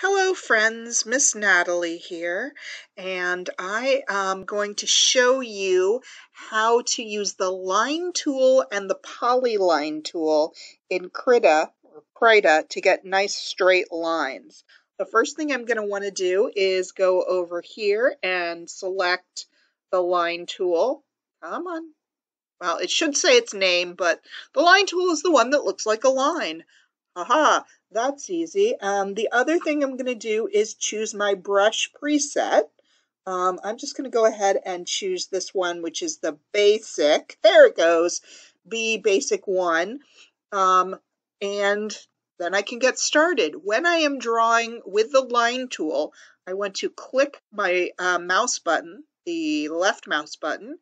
Hello friends, Miss Natalie here, and I am going to show you how to use the line tool and the polyline tool in Krita or Krita to get nice straight lines. The first thing I'm going to want to do is go over here and select the line tool. Come on. Well, it should say its name, but the line tool is the one that looks like a line. Aha, that's easy. Um, the other thing I'm going to do is choose my brush preset. Um, I'm just going to go ahead and choose this one, which is the basic. There it goes, B basic one. Um, and then I can get started. When I am drawing with the line tool, I want to click my uh, mouse button, the left mouse button,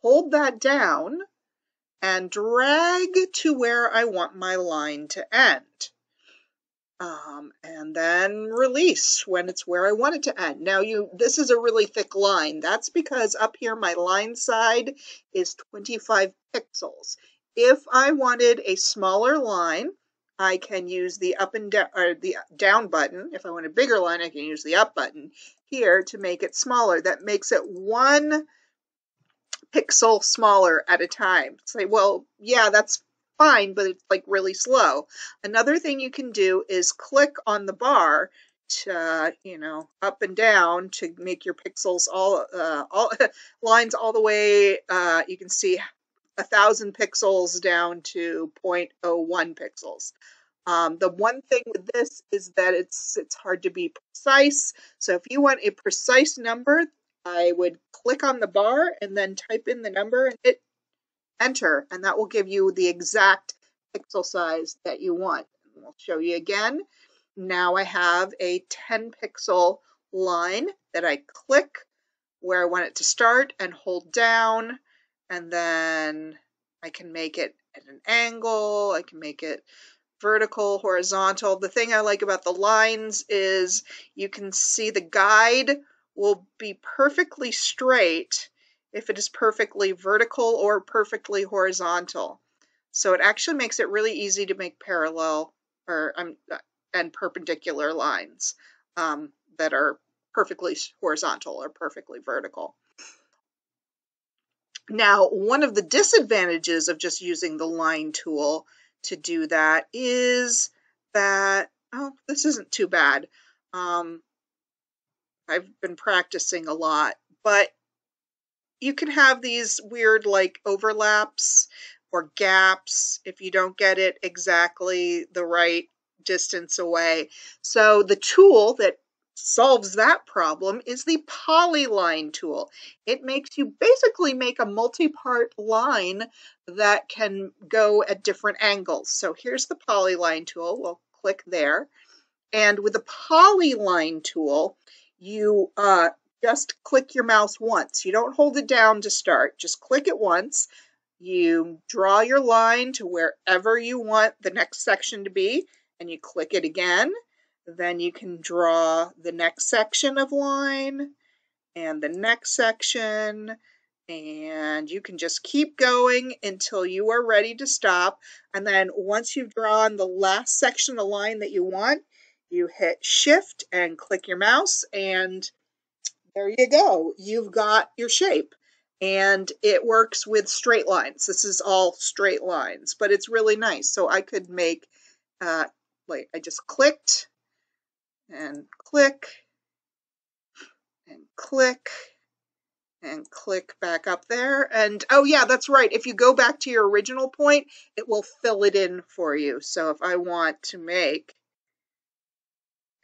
hold that down, and drag to where I want my line to end. Um, and then release when it's where I want it to end. Now you, this is a really thick line. That's because up here my line side is 25 pixels. If I wanted a smaller line, I can use the up and down or the down button. If I want a bigger line, I can use the up button here to make it smaller. That makes it one pixel smaller at a time. Say, well, yeah, that's fine, but it's like really slow. Another thing you can do is click on the bar to, you know, up and down to make your pixels all, uh, all lines all the way, uh, you can see a thousand pixels down to 0.01 pixels. Um, the one thing with this is that it's it's hard to be precise. So if you want a precise number, I would click on the bar and then type in the number and hit enter, and that will give you the exact pixel size that you want. And we'll show you again. Now I have a 10 pixel line that I click where I want it to start and hold down, and then I can make it at an angle, I can make it vertical, horizontal. The thing I like about the lines is you can see the guide will be perfectly straight if it is perfectly vertical or perfectly horizontal. So it actually makes it really easy to make parallel or um, and perpendicular lines um, that are perfectly horizontal or perfectly vertical. Now, one of the disadvantages of just using the line tool to do that is that, oh, this isn't too bad. Um, I've been practicing a lot, but you can have these weird like overlaps or gaps if you don't get it exactly the right distance away. So the tool that solves that problem is the polyline tool. It makes you basically make a multi-part line that can go at different angles. So here's the polyline tool. We'll click there. And with the polyline tool, you uh, just click your mouse once. You don't hold it down to start. Just click it once. You draw your line to wherever you want the next section to be, and you click it again. Then you can draw the next section of line and the next section, and you can just keep going until you are ready to stop. And then once you've drawn the last section of line that you want, you hit shift and click your mouse and there you go. You've got your shape and it works with straight lines. This is all straight lines, but it's really nice. So I could make, uh, like I just clicked and click and click and click back up there. And oh yeah, that's right. If you go back to your original point, it will fill it in for you. So if I want to make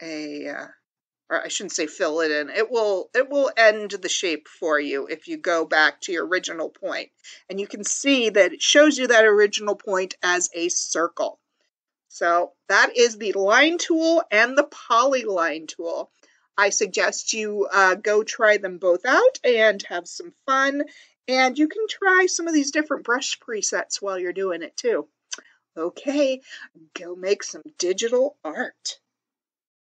a, uh, or I shouldn't say fill it in. It will it will end the shape for you if you go back to your original point. And you can see that it shows you that original point as a circle. So that is the line tool and the polyline tool. I suggest you uh, go try them both out and have some fun. And you can try some of these different brush presets while you're doing it too. Okay, go make some digital art.